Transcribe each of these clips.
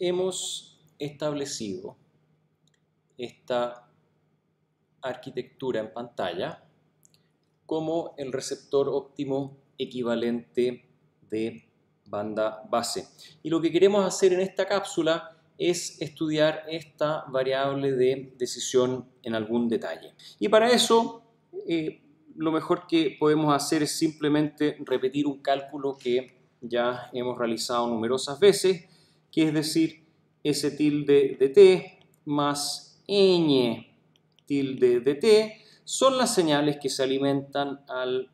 hemos establecido esta arquitectura en pantalla como el receptor óptimo equivalente de banda base. Y lo que queremos hacer en esta cápsula es estudiar esta variable de decisión en algún detalle. Y para eso, eh, lo mejor que podemos hacer es simplemente repetir un cálculo que ya hemos realizado numerosas veces, que es decir, S tilde de t más ñ tilde de t son las señales que se alimentan al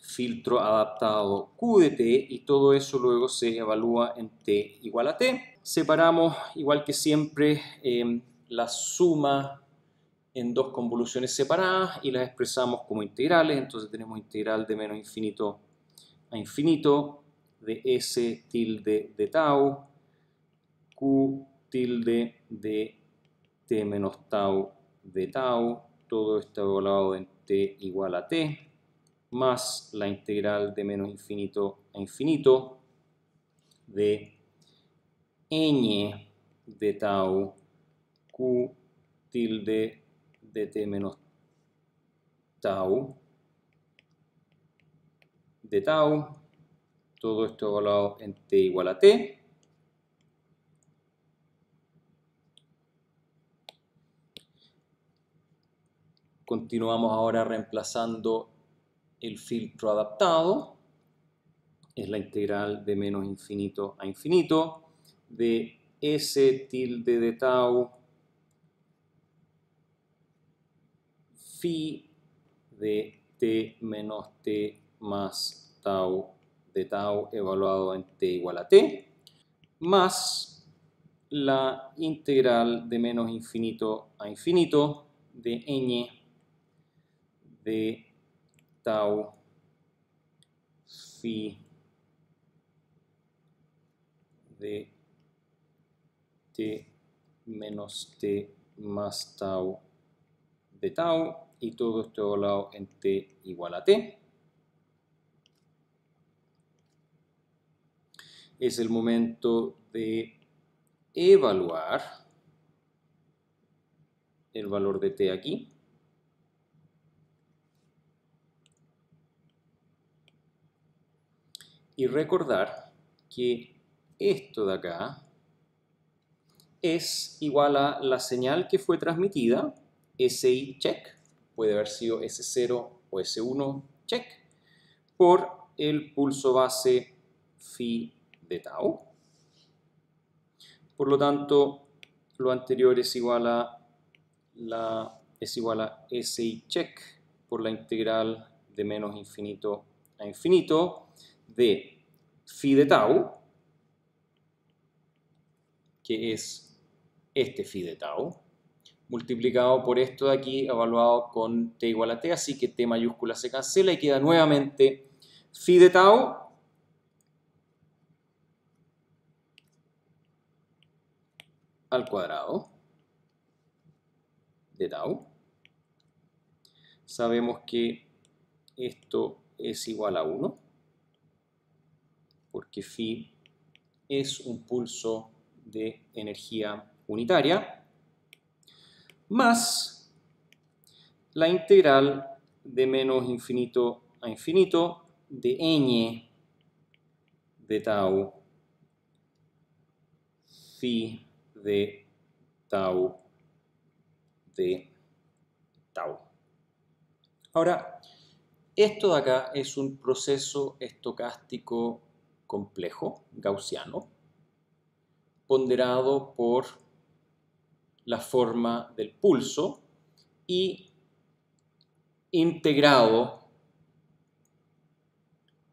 filtro adaptado Q de t y todo eso luego se evalúa en t igual a t. Separamos, igual que siempre, em, la suma en dos convoluciones separadas y las expresamos como integrales. Entonces tenemos integral de menos infinito a infinito de s tilde de tau, q tilde de t menos tau de tau, todo está evaluado en t igual a t, más la integral de menos infinito a infinito de ñ de tau q tilde de t menos tau de tau, todo esto evaluado en t igual a t. Continuamos ahora reemplazando el filtro adaptado, es la integral de menos infinito a infinito, de S tilde de tau phi de t menos t más tau de tau evaluado en t igual a t, más la integral de menos infinito a infinito de ñ de tau phi de t menos t más tau de tau y todo esto evaluado en t igual a t. Es el momento de evaluar el valor de t aquí. Y recordar que esto de acá es igual a la señal que fue transmitida, SI check, puede haber sido S0 o S1 check, por el pulso base phi de tau. Por lo tanto, lo anterior es igual a la es igual a SI check por la integral de menos infinito a infinito de phi de tau, que es este phi de tau, multiplicado por esto de aquí, evaluado con t igual a t, así que t mayúscula se cancela y queda nuevamente phi de tau al cuadrado de tau. Sabemos que esto es igual a 1, porque phi es un pulso de energía unitaria, más la integral de menos infinito a infinito de ñ de tau phi de tau de tau. Ahora, esto de acá es un proceso estocástico complejo, gaussiano, ponderado por la forma del pulso y integrado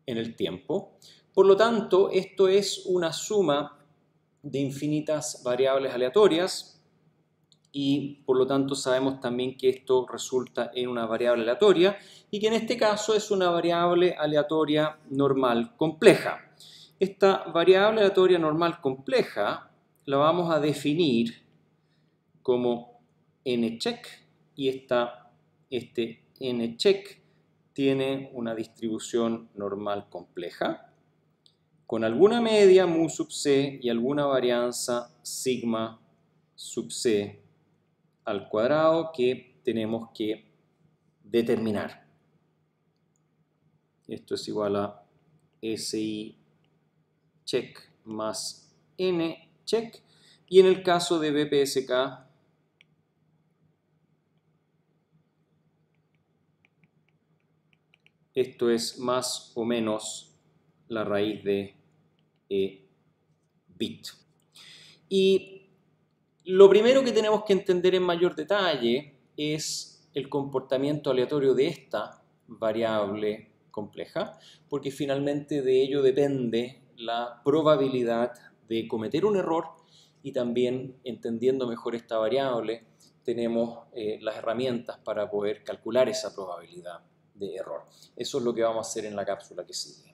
en el tiempo. Por lo tanto, esto es una suma de infinitas variables aleatorias y por lo tanto sabemos también que esto resulta en una variable aleatoria y que en este caso es una variable aleatoria normal compleja. Esta variable aleatoria normal compleja la vamos a definir como n-check y esta, este n-check tiene una distribución normal compleja con alguna media mu sub c y alguna varianza sigma sub c al cuadrado que tenemos que determinar. Esto es igual a SI check más N check. Y en el caso de BPSK, esto es más o menos la raíz de e bit. Y lo primero que tenemos que entender en mayor detalle es el comportamiento aleatorio de esta variable compleja, porque finalmente de ello depende la probabilidad de cometer un error y también entendiendo mejor esta variable tenemos eh, las herramientas para poder calcular esa probabilidad de error. Eso es lo que vamos a hacer en la cápsula que sigue.